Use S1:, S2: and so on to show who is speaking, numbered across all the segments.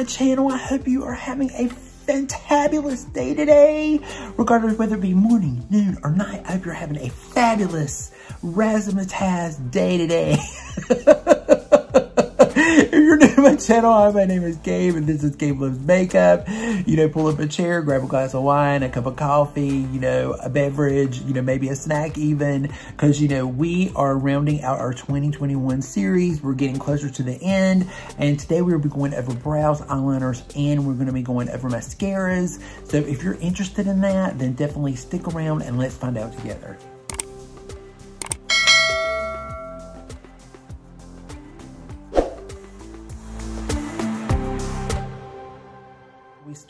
S1: my channel. I hope you are having a fantabulous day today. Regardless whether it be morning, noon, or night, I hope you're having a fabulous, razzmatazz day today. to my channel, hi, my name is Gabe, and this is Gabe Luvs Makeup. You know, pull up a chair, grab a glass of wine, a cup of coffee, you know, a beverage, you know, maybe a snack even, because, you know, we are rounding out our 2021 series. We're getting closer to the end, and today we'll be going over brows, eyeliners, and we're going to be going over mascaras. So if you're interested in that, then definitely stick around and let's find out together.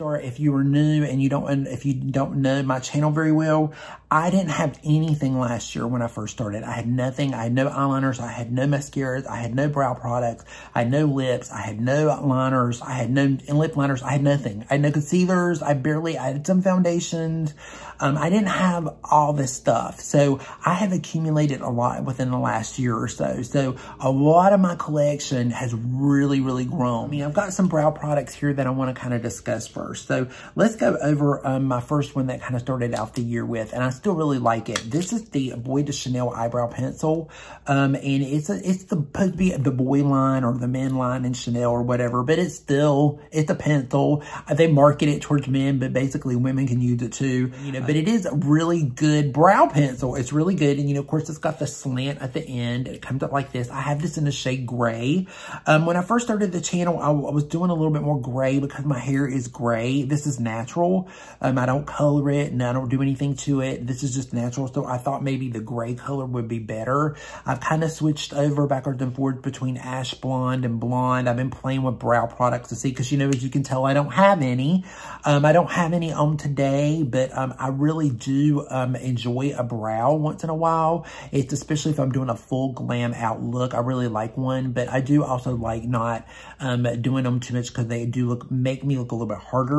S1: Start if you are new and you don't if you don't know my channel very well i didn't have anything last year when i first started i had nothing i had no eyeliners i had no mascaras i had no brow products i had no lips i had no liners i had no lip liners i had nothing i had no concealers i barely i had some foundations um, I didn't have all this stuff. So I have accumulated a lot within the last year or so. So a lot of my collection has really, really grown. I mean, I've got some brow products here that I want to kind of discuss first. So let's go over um, my first one that kind of started out the year with, and I still really like it. This is the Boy de Chanel Eyebrow Pencil. Um, and it's a, it's supposed to be the boy line or the men line in Chanel or whatever, but it's still, it's a pencil. They market it towards men, but basically women can use it too. You know, but it is a really good brow pencil. It's really good. And, you know, of course, it's got the slant at the end. It comes up like this. I have this in the shade gray. Um, when I first started the channel, I, I, was doing a little bit more gray because my hair is gray. This is natural. Um, I don't color it and I don't do anything to it. This is just natural. So I thought maybe the gray color would be better. I've kind of switched over backwards and forwards between ash blonde and blonde. I've been playing with brow products to see because, you know, as you can tell, I don't have any. Um, I don't have any on today, but um, I really do um, enjoy a brow once in a while. It's especially if I'm doing a full glam out look. I really like one, but I do also like not um, doing them too much because they do look make me look a little bit harder.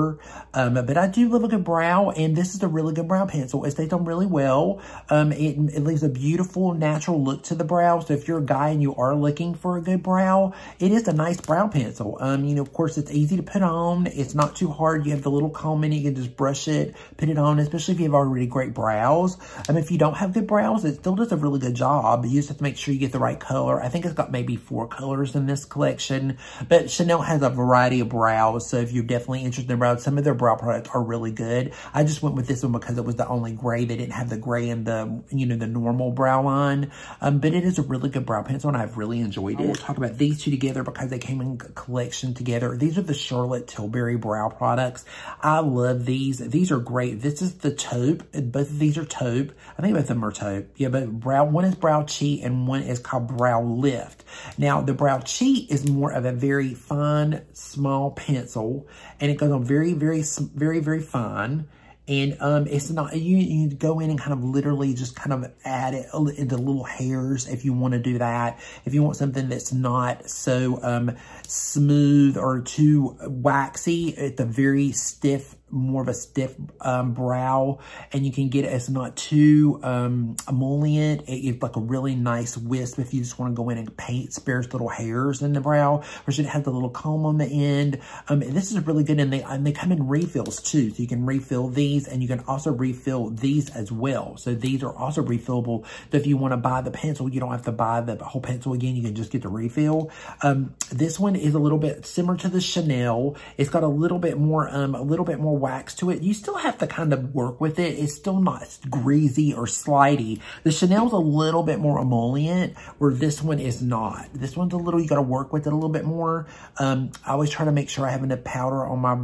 S1: Um, but I do love a good brow, and this is a really good brow pencil. It stays on really well. Um, it, it leaves a beautiful, natural look to the brow. So if you're a guy and you are looking for a good brow, it is a nice brow pencil. Um, you know, of course, it's easy to put on. It's not too hard. You have the little comb in it. You can just brush it, put it on, especially if you have already great brows. And if you don't have good brows, it still does a really good job. You just have to make sure you get the right color. I think it's got maybe four colors in this collection, but Chanel has a variety of brows. So if you're definitely interested some of their brow products are really good. I just went with this one because it was the only gray. They didn't have the gray in the, you know, the normal brow line. Um, but it is a really good brow pencil and I've really enjoyed it. We'll talk about these two together because they came in collection together. These are the Charlotte Tilbury brow products. I love these. These are great. This is the taupe. Both of these are taupe. I think both of them are taupe. Yeah, but brow, one is brow cheat and one is called brow lift. Now, the brow cheat is more of a very fine, small pencil, and it goes on very, very, very, very fine. And um, it's not, you, you go in and kind of literally just kind of add it into little hairs if you want to do that. If you want something that's not so um, smooth or too waxy, it's a very stiff more of a stiff um, brow and you can get it as not too um, emollient. It, it's like a really nice wisp if you just want to go in and paint spares little hairs in the brow. Or should have the little comb on the end. Um, this is really good and they, and they come in refills too. So you can refill these and you can also refill these as well. So these are also refillable. So if you want to buy the pencil, you don't have to buy the whole pencil again. You can just get the refill. Um, this one is a little bit similar to the Chanel. It's got a little bit more, um, a little bit more wax to it. You still have to kind of work with it. It's still not greasy or slidey. The Chanel's a little bit more emollient, where this one is not. This one's a little, you got to work with it a little bit more. Um, I always try to make sure I have enough powder on my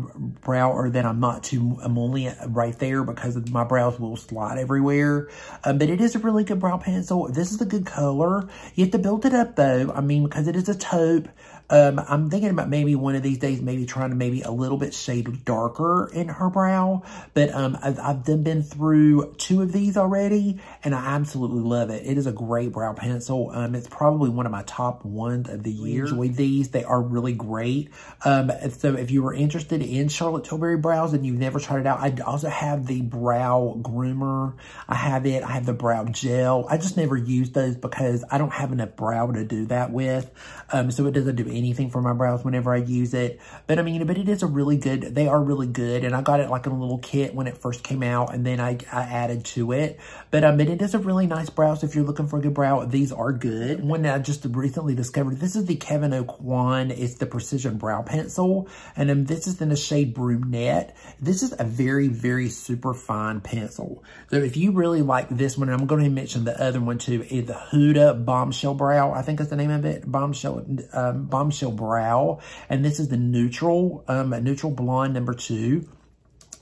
S1: brow or that I'm not too emollient right there because my brows will slide everywhere. Um, but it is a really good brow pencil. This is a good color. You have to build it up though. I mean, because it is a taupe. Um, I'm thinking about maybe one of these days, maybe trying to maybe a little bit shade darker in her brow. But um, I've, I've been through two of these already, and I absolutely love it. It is a great brow pencil. Um, it's probably one of my top ones of the year. I Enjoy these. They are really great. Um, so if you were interested in Charlotte Tilbury brows and you've never tried it out, I also have the brow groomer. I have it. I have the brow gel. I just never use those because I don't have enough brow to do that with. Um, so it doesn't do anything for my brows whenever I use it. But I mean, but it is a really good, they are really good. And I got it like in a little kit when it first came out and then I, I added to it. But I um, mean, it is a really nice brow. So if you're looking for a good brow, these are good. One that I just recently discovered, this is the Kevyn Aucoin. It's the Precision Brow Pencil. And um, this is in the shade Brunette. This is a very, very super fine pencil. So if you really like this one, I'm going to mention the other one too, is the Huda Bombshell Brow. I think that's the name of it. Bombshell, um, Bombshell Brow. And this is the neutral, um, neutral blonde number two.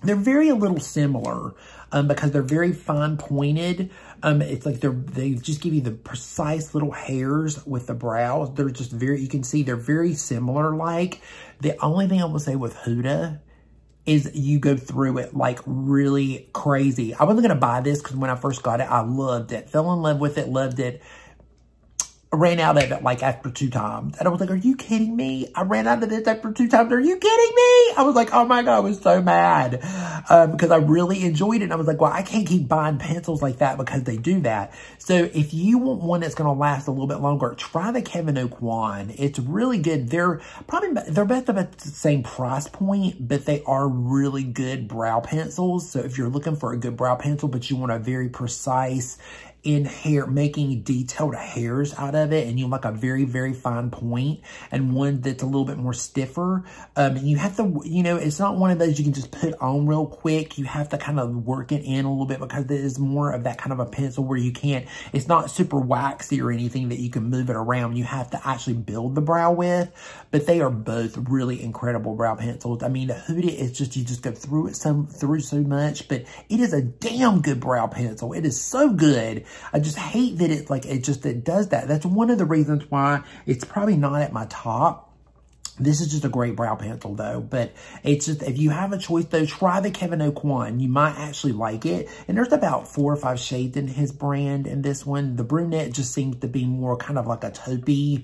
S1: They're very a little similar um, because they're very fine pointed. Um, it's like they're, they just give you the precise little hairs with the brows. They're just very, you can see they're very similar like. The only thing I will say with Huda is you go through it like really crazy. I wasn't going to buy this because when I first got it, I loved it. Fell in love with it, loved it ran out of it like after two times. And I was like, are you kidding me? I ran out of this after two times. Are you kidding me? I was like, oh my God, I was so mad um, because I really enjoyed it. And I was like, well, I can't keep buying pencils like that because they do that. So if you want one that's going to last a little bit longer, try the Kevyn Aucoin. It's really good. They're probably, they're both about the same price point, but they are really good brow pencils. So if you're looking for a good brow pencil, but you want a very precise in hair, making detailed hairs out of it, and you like a very, very fine point, and one that's a little bit more stiffer. Um, and you have to, you know, it's not one of those you can just put on real quick. You have to kind of work it in a little bit because it is more of that kind of a pencil where you can't, it's not super waxy or anything that you can move it around. You have to actually build the brow with, but they are both really incredible brow pencils. I mean, the Huda is just, you just go through it so, through so much, but it is a damn good brow pencil. It is so good. I just hate that it like, it just, it does that. That's one of the reasons why it's probably not at my top. This is just a great brow pencil though, but it's just, if you have a choice though, try the Kevyn Aucoin. You might actually like it. And there's about four or five shades in his brand in this one. The brunette just seems to be more kind of like a taupey,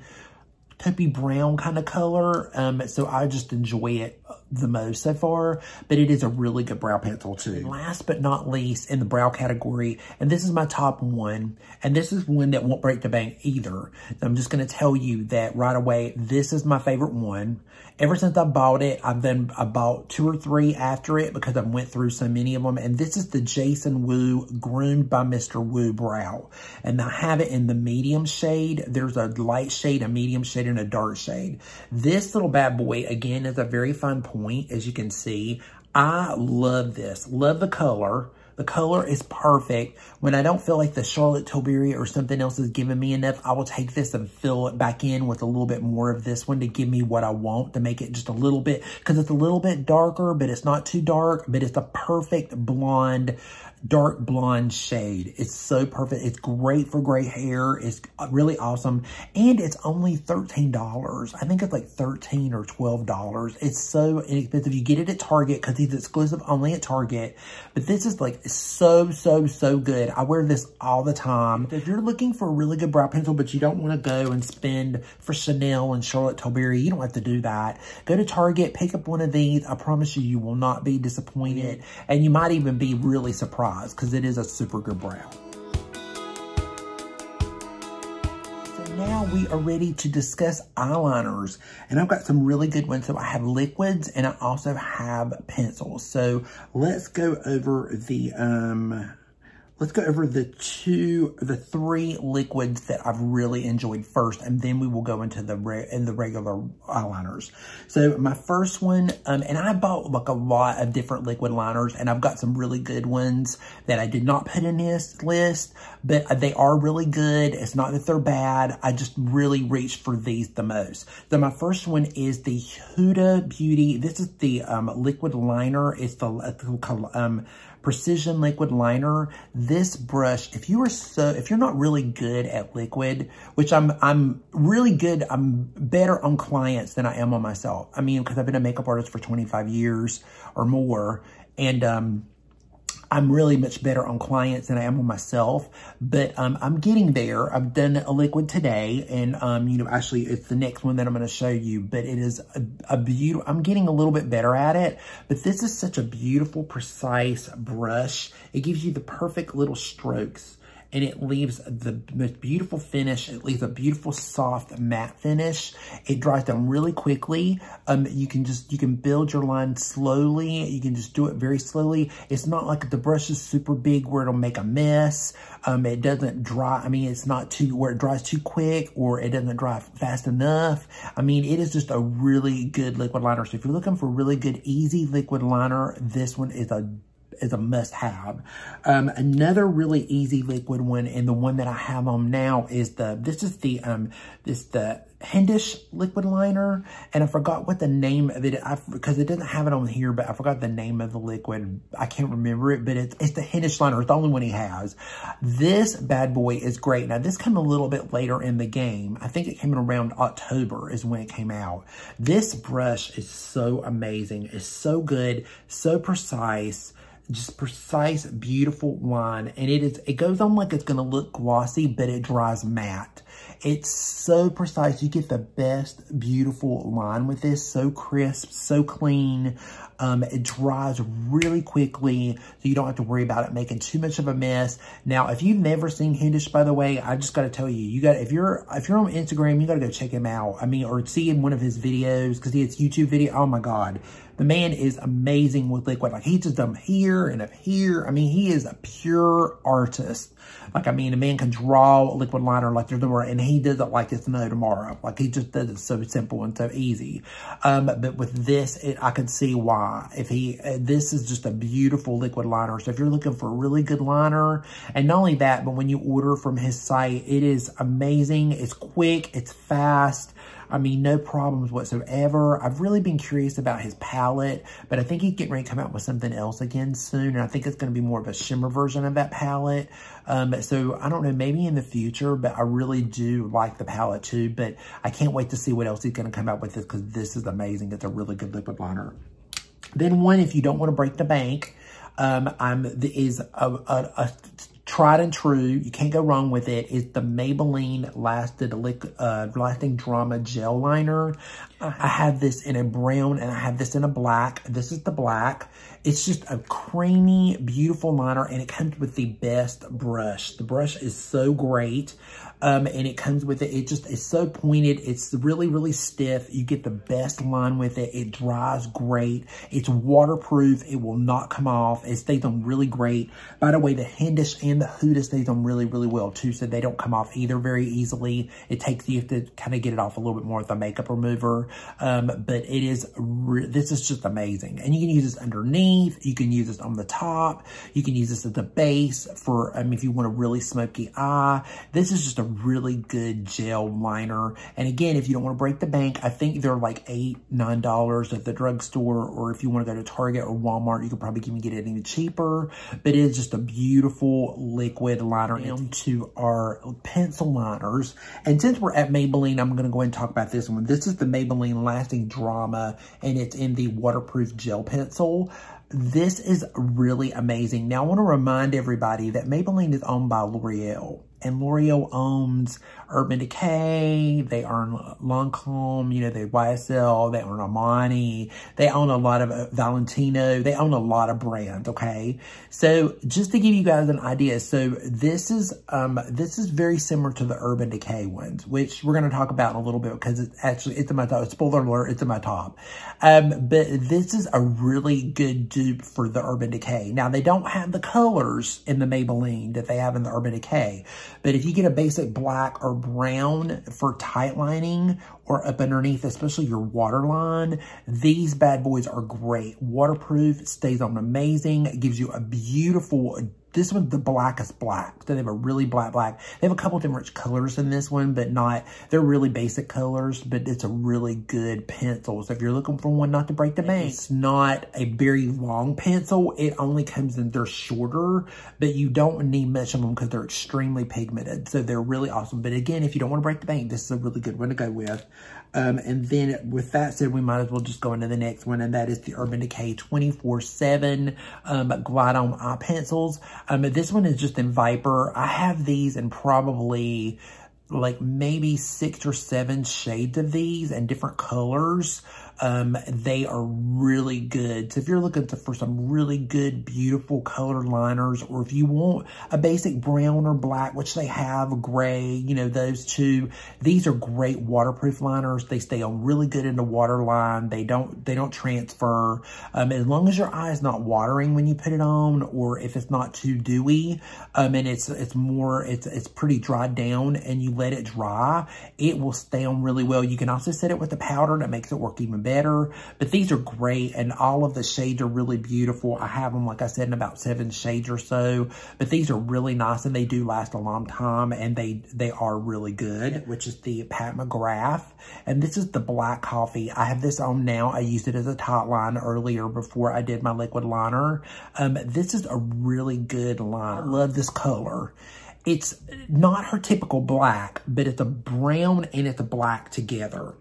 S1: taupey brown kind of color. Um, so I just enjoy it the most so far, but it is a really good brow pencil too. Last but not least in the brow category, and this is my top one, and this is one that won't break the bank either. I'm just going to tell you that right away, this is my favorite one. Ever since I bought it, I've been, I bought two or three after it because I went through so many of them, and this is the Jason Wu Groomed by Mr. Wu Brow, and I have it in the medium shade. There's a light shade, a medium shade, and a dark shade. This little bad boy, again, is a very fine point point, as you can see. I love this. Love the color. The color is perfect. When I don't feel like the Charlotte Tilbury or something else is giving me enough, I will take this and fill it back in with a little bit more of this one to give me what I want to make it just a little bit, because it's a little bit darker, but it's not too dark, but it's a perfect blonde dark blonde shade. It's so perfect. It's great for gray hair. It's uh, really awesome. And it's only $13. I think it's like 13 or $12. It's so inexpensive. You get it at Target because he's exclusive only at Target. But this is like so, so, so good. I wear this all the time. If you're looking for a really good brow pencil, but you don't want to go and spend for Chanel and Charlotte Tilbury, you don't have to do that. Go to Target, pick up one of these. I promise you, you will not be disappointed. And you might even be really surprised because it is a super good brow. So now we are ready to discuss eyeliners and I've got some really good ones. So I have liquids and I also have pencils. So let's go over the, um, Let's go over the two, the three liquids that I've really enjoyed first, and then we will go into the in the regular eyeliners. So my first one, um, and I bought like a lot of different liquid liners, and I've got some really good ones that I did not put in this list, but they are really good. It's not that they're bad. I just really reached for these the most. So my first one is the Huda Beauty. This is the um, liquid liner. It's the um, precision liquid liner. This brush, if you are so, if you're not really good at liquid, which I'm, I'm really good, I'm better on clients than I am on myself. I mean, because I've been a makeup artist for 25 years or more. And, um, I'm really much better on clients than I am on myself, but um, I'm getting there. I've done a liquid today, and um, you know, actually, it's the next one that I'm going to show you. But it is a, a beautiful. I'm getting a little bit better at it, but this is such a beautiful, precise brush. It gives you the perfect little strokes and it leaves the most beautiful finish. It leaves a beautiful soft matte finish. It dries down really quickly. Um, you can just, you can build your line slowly. You can just do it very slowly. It's not like the brush is super big where it'll make a mess. Um, it doesn't dry. I mean, it's not too, where it dries too quick or it doesn't dry fast enough. I mean, it is just a really good liquid liner. So if you're looking for really good, easy liquid liner, this one is a is a must have. Um, another really easy liquid one and the one that I have on now is the, this is the, um, this, the Hindash liquid liner. And I forgot what the name of it, I, because it doesn't have it on here, but I forgot the name of the liquid. I can't remember it, but it's, it's the Hindash liner. It's the only one he has. This bad boy is great. Now this came a little bit later in the game. I think it came in around October is when it came out. This brush is so amazing. It's so good, so precise just precise, beautiful line. And it is, it goes on like it's going to look glossy, but it dries matte. It's so precise. You get the best, beautiful line with this. So crisp, so clean. Um, it dries really quickly, so you don't have to worry about it making too much of a mess. Now, if you've never seen Hindash, by the way, I just got to tell you, you got if you're if you're on Instagram, you got to go check him out. I mean, or see in one of his videos because he has YouTube video. Oh my God, the man is amazing with liquid. Like he just done here and up here. I mean, he is a pure artist. Like, I mean, a man can draw a liquid liner like there's no more, and he does it like it's no tomorrow. Like he just does it so simple and so easy. Um, but with this, it, I can see why. If he, uh, this is just a beautiful liquid liner. So if you're looking for a really good liner, and not only that, but when you order from his site, it is amazing. It's quick. It's fast. I mean, no problems whatsoever. I've really been curious about his palette, but I think he's getting ready to come out with something else again soon. And I think it's going to be more of a shimmer version of that palette. Um, so I don't know, maybe in the future, but I really do like the palette too. But I can't wait to see what else he's going to come out with because this is amazing. It's a really good liquid liner. Then one, if you don't want to break the bank, um, I'm, is a, a, a tried and true, you can't go wrong with it. it, is the Maybelline Lasted uh, Lasting Drama Gel Liner. I have this in a brown and I have this in a black. This is the black. It's just a creamy, beautiful liner and it comes with the best brush. The brush is so great. Um, and it comes with it. It just is so pointed. It's really, really stiff. You get the best line with it. It dries great. It's waterproof. It will not come off. It stays on really great. By the way, the Hindash and the Huda stays on really, really well too. So they don't come off either very easily. It takes, you to kind of get it off a little bit more with a makeup remover. Um, but it is, this is just amazing. And you can use this underneath. You can use this on the top. You can use this as the base for, um, if you want a really smoky eye. This is just a really good gel liner. And again, if you don't want to break the bank, I think they're like eight, nine dollars at the drugstore, or if you want to go to Target or Walmart, you could probably even get it even cheaper. But it is just a beautiful liquid liner into our pencil liners. And since we're at Maybelline, I'm going to go ahead and talk about this one. This is the Maybelline Lasting Drama, and it's in the waterproof gel pencil. This is really amazing. Now, I want to remind everybody that Maybelline is owned by L'Oreal and L'Oreal owns Urban Decay, they own Lancome, you know, they YSL, they own Armani, they own a lot of uh, Valentino, they own a lot of brands, okay? So just to give you guys an idea, so this is, um, this is very similar to the Urban Decay ones, which we're going to talk about in a little bit because it's actually, it's in my top, spoiler alert, it's in my top. Um, but this is a really good dupe for the Urban Decay. Now they don't have the colors in the Maybelline that they have in the Urban Decay, but if you get a basic black or brown for tight lining or up underneath, especially your waterline, these bad boys are great. Waterproof, stays on amazing, gives you a beautiful this one's the blackest black. So they have a really black black. They have a couple different colors in this one, but not, they're really basic colors, but it's a really good pencil. So if you're looking for one not to break the bank, it's not a very long pencil. It only comes in, they're shorter, but you don't need much of them because they're extremely pigmented. So they're really awesome. But again, if you don't want to break the bank, this is a really good one to go with. Um, and then with that said, we might as well just go into the next one, and that is the Urban Decay 24-7 um, Glide On Eye Pencils. Um, this one is just in Viper. I have these in probably like maybe six or seven shades of these and different colors. Um, they are really good. So if you're looking for some really good, beautiful colored liners, or if you want a basic brown or black, which they have, gray, you know, those two, these are great waterproof liners. They stay on really good in the water line. They don't, they don't transfer. Um, as long as your eye is not watering when you put it on, or if it's not too dewy, um, and it's, it's more, it's, it's pretty dried down and you let it dry, it will stay on really well. You can also set it with a powder that makes it work even better. But these are great and all of the shades are really beautiful. I have them, like I said, in about seven shades or so. But these are really nice and they do last a long time and they, they are really good, which is the Pat McGrath. And this is the black coffee. I have this on now. I used it as a top line earlier before I did my liquid liner. Um, this is a really good line. I love this color. It's not her typical black, but it's a brown and it's a black together.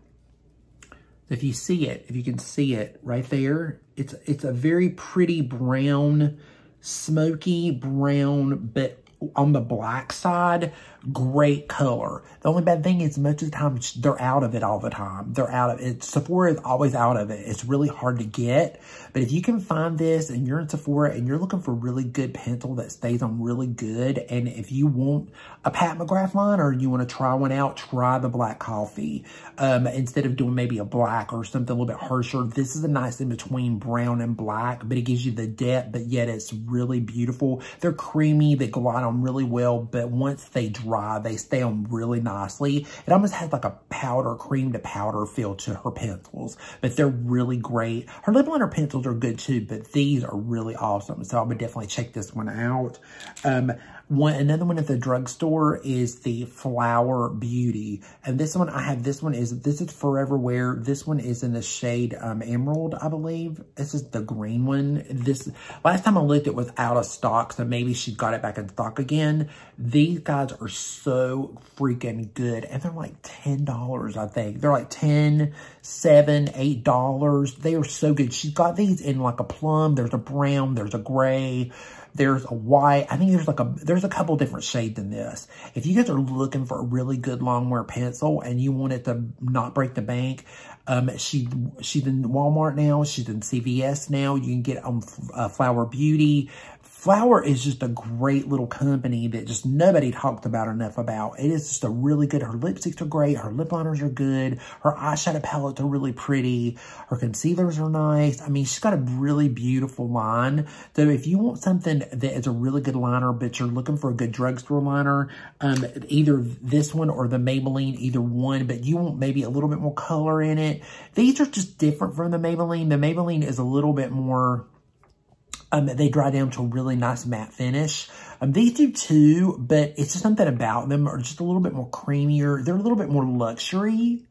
S1: If you see it, if you can see it right there, it's it's a very pretty brown, smoky brown, but on the black side, great color. The only bad thing is most of the time they're out of it all the time. They're out of it. Sephora is always out of it. It's really hard to get. But if you can find this and you're in Sephora and you're looking for really good pencil that stays on really good, and if you want a Pat McGrath liner or you want to try one out, try the black coffee. Um, instead of doing maybe a black or something a little bit harsher, this is a nice in-between brown and black, but it gives you the depth, but yet it's really beautiful. They're creamy. They glide on really well, but once they dry, dry. They stay on really nicely. It almost has like a powder, cream to powder feel to her pencils, but they're really great. Her lip liner pencils are good too, but these are really awesome. So I would definitely check this one out. Um, one, another one at the drugstore is the Flower Beauty. And this one, I have this one is, this is Forever Wear. This one is in the shade um, Emerald, I believe. This is the green one. This, last time I looked, it was out of stock. So maybe she got it back in stock again. These guys are so freaking good. And they're like $10, I think. They're like 10 7 $8. They are so good. She's got these in like a plum. There's a brown. There's a gray. There's a white. I think there's like a, there's a couple different shades in this. If you guys are looking for a really good long wear pencil and you want it to not break the bank, um, she, she's in Walmart now. She's in CVS now. You can get on uh, Flower Beauty. Flower is just a great little company that just nobody talked about enough about. It is just a really good, her lipsticks are great, her lip liners are good, her eyeshadow palettes are really pretty, her concealers are nice. I mean, she's got a really beautiful line. So if you want something that is a really good liner, but you're looking for a good drugstore liner, um, either this one or the Maybelline, either one, but you want maybe a little bit more color in it. These are just different from the Maybelline. The Maybelline is a little bit more um, they dry down to a really nice matte finish. Um, these do too, but it's just something about them are just a little bit more creamier. They're a little bit more luxury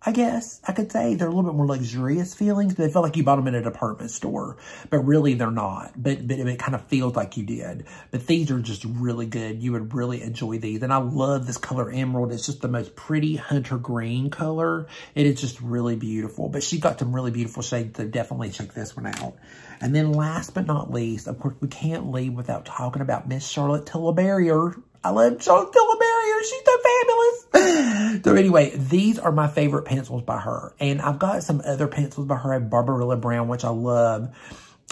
S1: I guess I could say. They're a little bit more luxurious feelings. They feel like you bought them in a department store, but really they're not. But, but it kind of feels like you did. But these are just really good. You would really enjoy these. And I love this color emerald. It's just the most pretty hunter green color. It is just really beautiful. But she got some really beautiful shades, so definitely check this one out. And then last but not least, of course, we can't leave without talking about Miss Charlotte Tilbury. I love Charlotte Tilbury. She's so fabulous. so anyway, these are my favorite pencils by her. And I've got some other pencils by her. Barbarella Brown, which I love.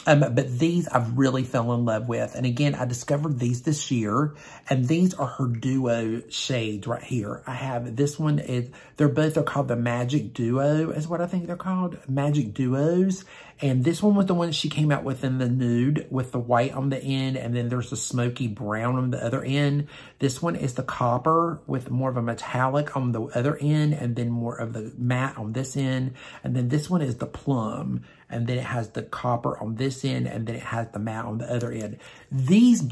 S1: Um, but these I've really fell in love with. And again, I discovered these this year. And these are her duo shades right here. I have this one is, they're both are called the Magic Duo is what I think they're called. Magic Duos. And this one was the one she came out with in the nude with the white on the end. And then there's the smoky brown on the other end. This one is the copper with more of a metallic on the other end. And then more of the matte on this end. And then this one is the plum. And then it has the copper on this end. And then it has the matte on the other end. These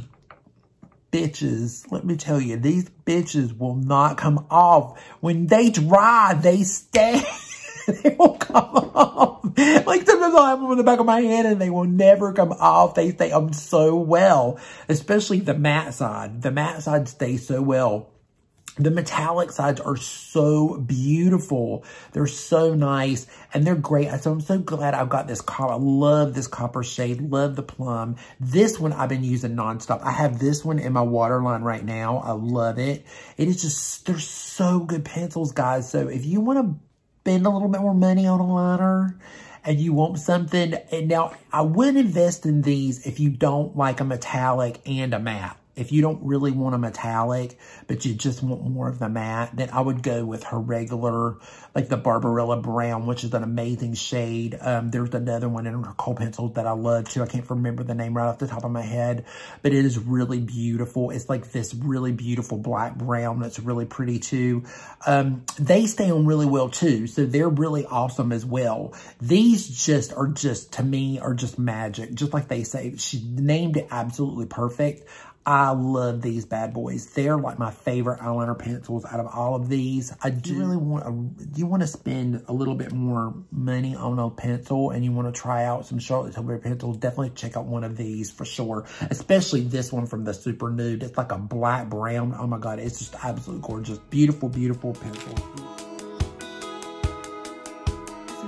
S1: bitches, let me tell you, these bitches will not come off. When they dry, they stay. they won't come off. Like sometimes I'll have them in the back of my head and they will never come off. They stay on so well, especially the matte side. The matte side stays so well. The metallic sides are so beautiful. They're so nice and they're great. So I'm so glad I've got this copper. I love this copper shade. Love the plum. This one I've been using nonstop. I have this one in my waterline right now. I love it. It is just, they're so good pencils, guys. So if you want to spend a little bit more money on a liner and you want something, and now I wouldn't invest in these if you don't like a metallic and a matte. If you don't really want a metallic, but you just want more of the matte, then I would go with her regular, like the Barbarella Brown, which is an amazing shade. Um, there's another one in her kohl pencils that I love too. I can't remember the name right off the top of my head, but it is really beautiful. It's like this really beautiful black brown that's really pretty too. Um, they stay on really well too, so they're really awesome as well. These just are just, to me, are just magic. Just like they say, she named it absolutely perfect. I love these bad boys. They're like my favorite eyeliner pencils out of all of these. I do mm-hmm. really want a, you want to spend a little bit more money on a pencil and you want to try out some Charlotte Tilbury pencils, definitely check out one of these for sure. Especially this one from the Super Nude. It's like a black brown. Oh my God, it's just absolutely gorgeous. Beautiful, beautiful pencil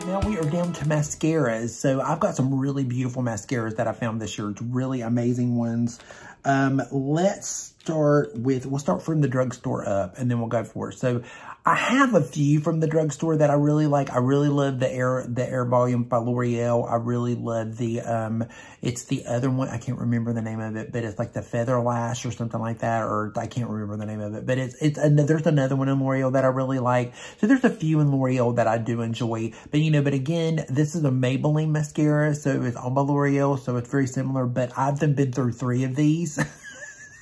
S1: now we are down to mascaras. So I've got some really beautiful mascaras that I found this year. It's really amazing ones. Um, let's start with, we'll start from the drugstore up and then we'll go for it. So I have a few from the drugstore that I really like. I really love the Air the Air Volume by L'Oreal. I really love the, um, it's the other one. I can't remember the name of it, but it's like the Feather Lash or something like that, or I can't remember the name of it. But it's, it's another, there's another one in L'Oreal that I really like. So there's a few in L'Oreal that I do enjoy. But, you know, but again, this is a Maybelline mascara, so it's all by L'Oreal, so it's very similar. But I've been through three of these.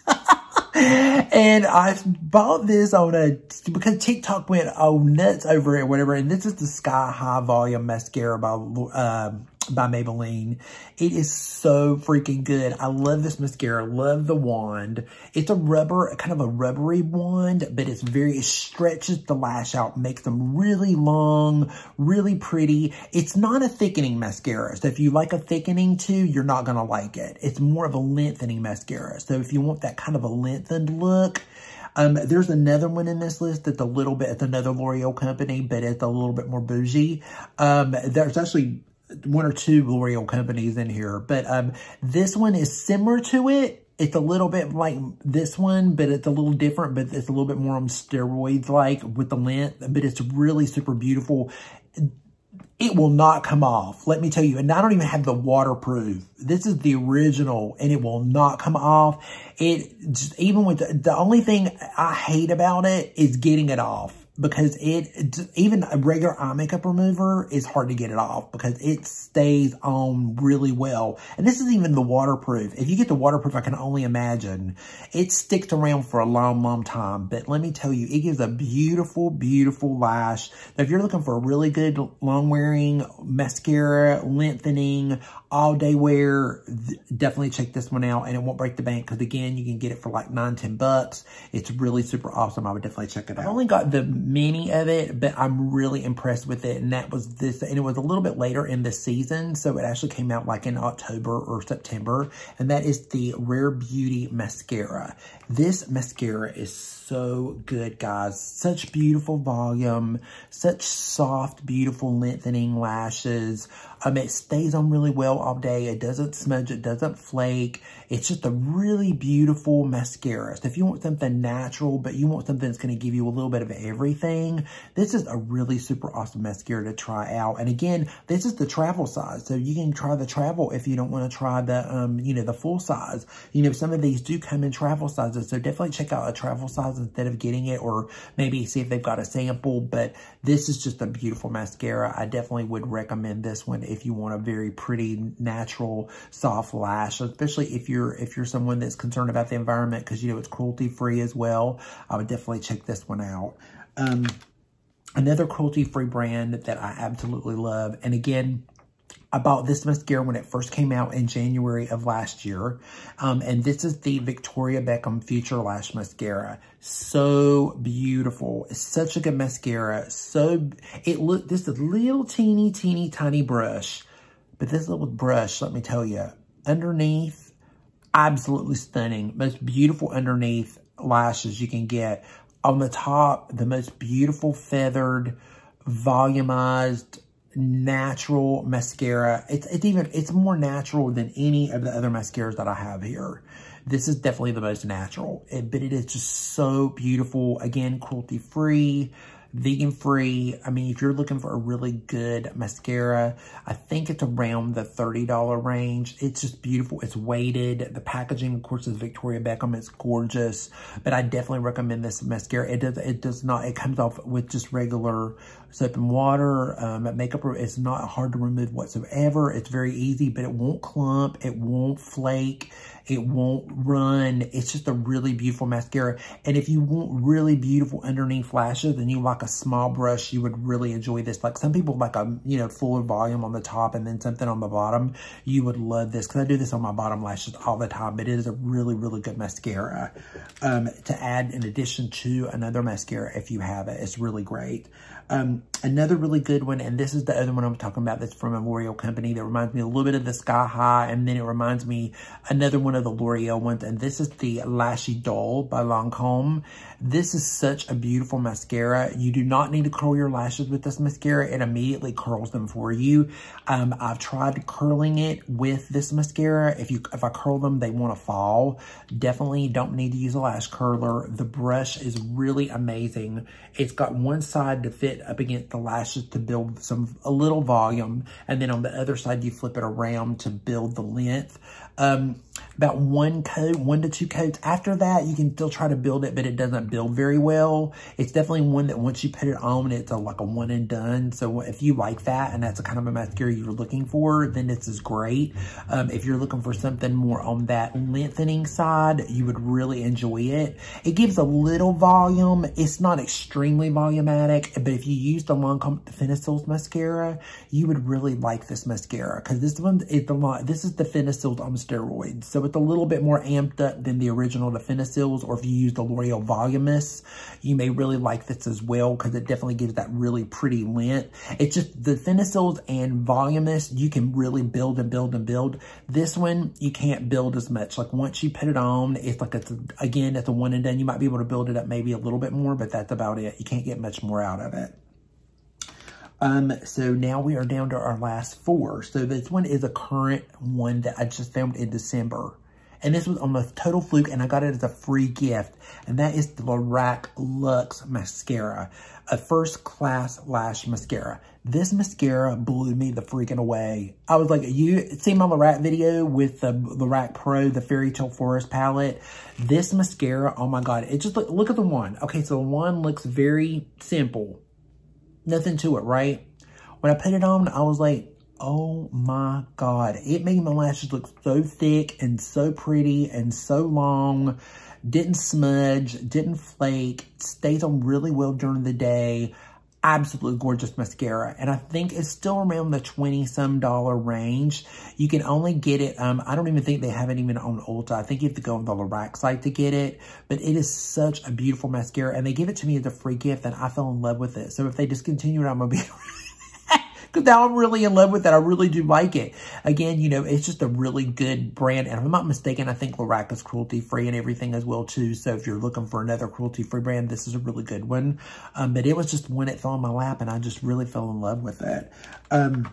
S1: and I bought this on a, because TikTok went, oh, nuts over it, whatever. And this is the Sky High Volume Mascara by, um, by Maybelline. It is so freaking good. I love this mascara. Love the wand. It's a rubber, kind of a rubbery wand, but it's very, it stretches the lash out, makes them really long, really pretty. It's not a thickening mascara. So if you like a thickening too, you're not going to like it. It's more of a lengthening mascara. So if you want that kind of a lengthened look, um, there's another one in this list that's a little bit, it's another L'Oreal company, but it's a little bit more bougie. Um, there's actually one or two L'Oreal companies in here, but um, this one is similar to it. It's a little bit like this one, but it's a little different, but it's a little bit more on steroids like with the length, but it's really super beautiful. It will not come off. Let me tell you, and I don't even have the waterproof. This is the original and it will not come off. It just, even with the, the only thing I hate about it is getting it off because it, even a regular eye makeup remover is hard to get it off because it stays on really well. And this is even the waterproof. If you get the waterproof, I can only imagine. It sticks around for a long, long time. But let me tell you, it gives a beautiful, beautiful lash. Now, if you're looking for a really good long wearing mascara, lengthening, all day wear, definitely check this one out and it won't break the bank because again, you can get it for like nine, 10 bucks. It's really super awesome. I would definitely check it out. I only got the mini of it, but I'm really impressed with it. And that was this, and it was a little bit later in the season. So it actually came out like in October or September. And that is the Rare Beauty Mascara. This mascara is so good, guys. Such beautiful volume, such soft, beautiful lengthening lashes. Um, it stays on really well all day. It doesn't smudge. It doesn't flake. It's just a really beautiful mascara. So if you want something natural, but you want something that's going to give you a little bit of everything, this is a really super awesome mascara to try out. And again, this is the travel size. So you can try the travel if you don't want to try the, um, you know, the full size. You know, some of these do come in travel sizes. So definitely check out a travel size instead of getting it or maybe see if they've got a sample. But this is just a beautiful mascara. I definitely would recommend this one if you want a very pretty, natural, soft lash, especially if you're if you're someone that's concerned about the environment because, you know, it's cruelty-free as well. I would definitely check this one out. Um, another cruelty-free brand that I absolutely love, and again, I bought this mascara when it first came out in January of last year. Um, and this is the Victoria Beckham Future Lash Mascara. So beautiful. It's such a good mascara. So, it look, this is a little teeny, teeny, tiny brush. But this little brush, let me tell you, underneath, absolutely stunning. Most beautiful underneath lashes you can get. On the top, the most beautiful feathered, volumized, natural mascara. It's, it's even, it's more natural than any of the other mascaras that I have here. This is definitely the most natural, it, but it is just so beautiful. Again, cruelty free, vegan free. I mean, if you're looking for a really good mascara, I think it's around the $30 range. It's just beautiful. It's weighted. The packaging, of course, is Victoria Beckham. It's gorgeous, but I definitely recommend this mascara. It does, it does not, it comes off with just regular soap and water. Um, makeup, it's not hard to remove whatsoever. It's very easy, but it won't clump. It won't flake. It won't run. It's just a really beautiful mascara. And if you want really beautiful underneath lashes and you like a small brush, you would really enjoy this. Like some people like a, you know, fuller volume on the top and then something on the bottom. You would love this because I do this on my bottom lashes all the time, but it is a really, really good mascara um, to add in addition to another mascara if you have it. It's really great. Um, another really good one, and this is the other one I'm talking about that's from a L'Oreal company that reminds me a little bit of the Sky High, and then it reminds me another one of the L'Oreal ones, and this is the Lash Idôle by Lancome. This is such a beautiful mascara. You do not need to curl your lashes with this mascara. It immediately curls them for you. Um, I've tried curling it with this mascara. If you if I curl them, they want to fall. Definitely don't need to use a lash curler. The brush is really amazing. It's got one side to fit up against the lashes to build some a little volume. And then on the other side, you flip it around to build the length. Um, about one coat, one to two coats. After that, you can still try to build it, but it doesn't build very well. It's definitely one that once you put it on, it's a, like a one and done. So if you like that and that's a kind of a mascara you're looking for, then this is great. Um, if you're looking for something more on that lengthening side, you would really enjoy it. It gives a little volume. It's not extremely volumatic, but if you use the Lancome Finisils mascara, you would really like this mascara because this one is the this is the Finisils on steroids. So it's a little bit more amped up than the original Definicils, or if you use the L'Oreal Voluminous, you may really like this as well because it definitely gives that really pretty lint. It's just the Definicils and Voluminous, you can really build and build and build. This one, you can't build as much. Like once you put it on, it's like, it's again, it's a one and done. You might be able to build it up maybe a little bit more, but that's about it. You can't get much more out of it. Um, so now we are down to our last four. So this one is a current one that I just found in December. And this was on total fluke, and I got it as a free gift. And that is the Lorac Luxe Mascara, a first-class lash mascara. This mascara blew me the freaking away. I was like, you see my Lorac video with the Lorac Pro, the Fairy Tale Forest palette? This mascara, oh my God, it just, look, look at the one. Okay, so the one looks very simple. Nothing to it, right? When I put it on, I was like, Oh my God. It made my lashes look so thick and so pretty and so long. Didn't smudge, didn't flake, stays on really well during the day. Absolutely gorgeous mascara. And I think it's still around the 20 some dollar range. You can only get it, um, I don't even think they have it even on Ulta. I think you have to go on the Lorac site to get it. But it is such a beautiful mascara. And they give it to me as a free gift and I fell in love with it. So if they discontinue it, I'm to be I'm really in love with it. I really do like it. Again, you know, it's just a really good brand. And if I'm not mistaken, I think Lorac is cruelty-free and everything as well, too. So if you're looking for another cruelty-free brand, this is a really good one. Um, but it was just one that fell in my lap, and I just really fell in love with it. Um,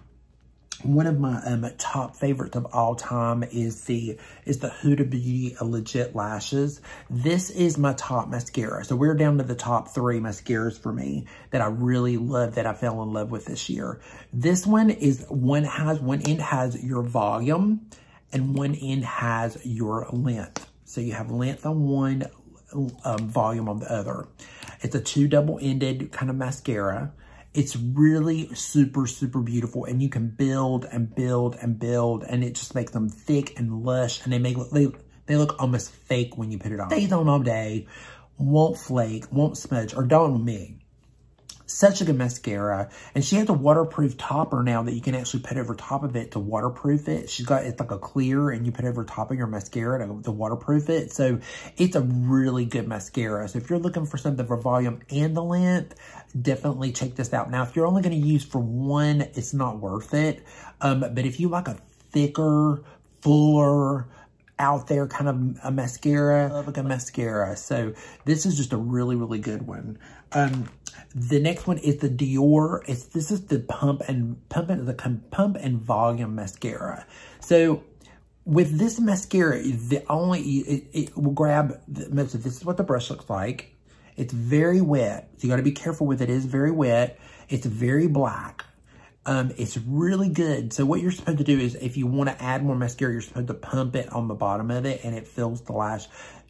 S1: one of my um, top favorites of all time is the is the Huda Beauty Legit Lashes. This is my top mascara. So we're down to the top three mascaras for me that I really love that I fell in love with this year. This one is one has one end has your volume and one end has your length. So you have length on one, um, volume on the other. It's a two double-ended kind of mascara. It's really super, super beautiful and you can build and build and build and it just makes them thick and lush and they make they, they look almost fake when you put it on. Stays on all day, won't flake, won't smudge, or don't me. Such a good mascara. And she has a waterproof topper now that you can actually put over top of it to waterproof it. She's got, it's like a clear and you put over top of your mascara to, to waterproof it. So it's a really good mascara. So if you're looking for something for volume and the length, definitely check this out. Now, if you're only going to use for one, it's not worth it. Um, but if you like a thicker, fuller, out there kind of a mascara, like a mascara. So this is just a really, really good one. Um, the next one is the Dior. It's this is the pump and pump and the pump and volume mascara. So with this mascara, the only it, it will grab the, this is what the brush looks like. It's very wet. So you got to be careful with it. It is very wet. It's very black. Um, it's really good. So what you're supposed to do is if you want to add more mascara, you're supposed to pump it on the bottom of it and it fills the lash.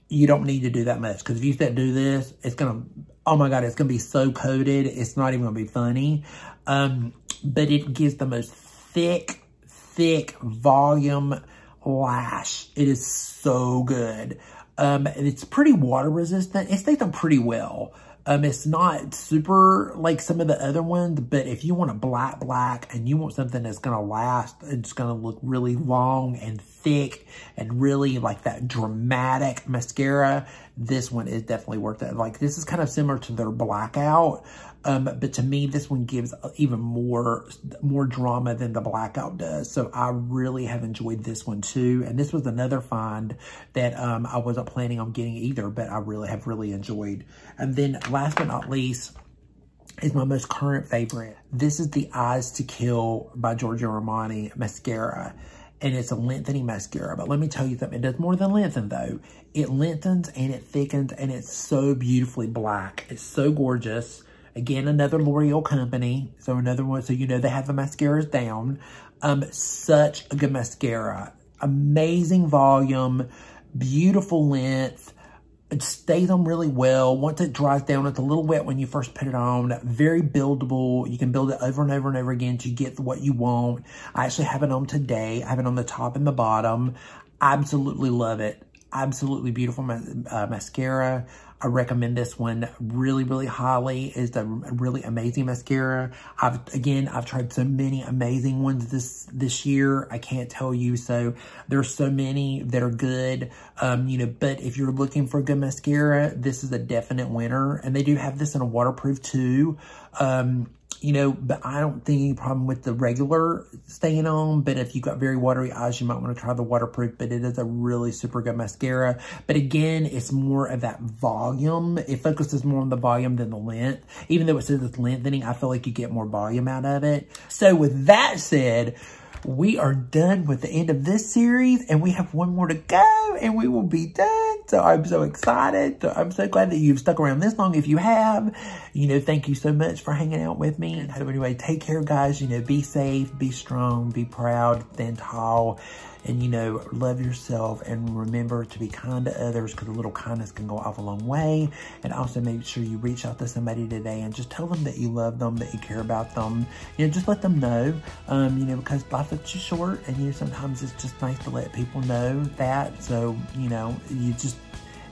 S1: You don't need to do that much because if you said do this, it's going to, oh my God, it's going to be so coated. It's not even going to be funny. Um, but it gives the most thick, thick volume lash. It is so good. Um, and it's pretty water resistant. It stays on pretty well. Um, it's not super like some of the other ones, but if you want a black, black, and you want something that's going to last, and it's going to look really long and thick and really like that dramatic mascara, this one is definitely worth it. Like this is kind of similar to their blackout, um, but to me, this one gives even more, more drama than the Blackout does. So I really have enjoyed this one too. And this was another find that um, I wasn't planning on getting either, but I really have really enjoyed. And then last but not least, is my most current favorite. This is the Eyes to Kill by Giorgio Armani mascara. And it's a lengthening mascara. But let me tell you something. It does more than lengthen, though. It lengthens and it thickens, and it's so beautifully black. It's so gorgeous. Again, another L'Oreal company. So another one, so you know they have the mascaras down. Um, such a good mascara. Amazing volume, beautiful length. It stays on really well. Once it dries down, it's a little wet when you first put it on. Very buildable. You can build it over and over and over again to get what you want. I actually have it on today. I have it on the top and the bottom. Absolutely love it. Absolutely beautiful uh, mascara. I recommend this one really, really highly. It's a really amazing mascara. I've, again, I've tried so many amazing ones this, this year. I can't tell you. So there's so many that are good. Um, you know, but if you're looking for a good mascara, this is a definite winner. And they do have this in a waterproof too. Um, you know, but I don't think any problem with the regular staying on. But if you've got very watery eyes, you might want to try the waterproof. But it is a really super good mascara. But again, it's more of that volume. It focuses more on the volume than the length. Even though it says it's lengthening, I feel like you get more volume out of it. So with that said, we are done with the end of this series and we have one more to go and we will be done. So I'm so excited. So I'm so glad that you've stuck around this long. If you have, you know, thank you so much for hanging out with me. And anyway, take care guys, you know, be safe, be strong, be proud, stand tall and you know, love yourself and remember to be kind to others because a little kindness can go off a long way. And also make sure you reach out to somebody today and just tell them that you love them, that you care about them. You know, just let them know, um, you know, because life is too short and you know, sometimes it's just nice to let people know that. So, you know, you just,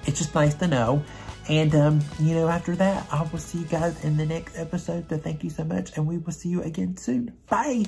S1: it's just nice to know. And, um, you know, after that, I will see you guys in the next episode. So thank you so much. And we will see you again soon. Bye.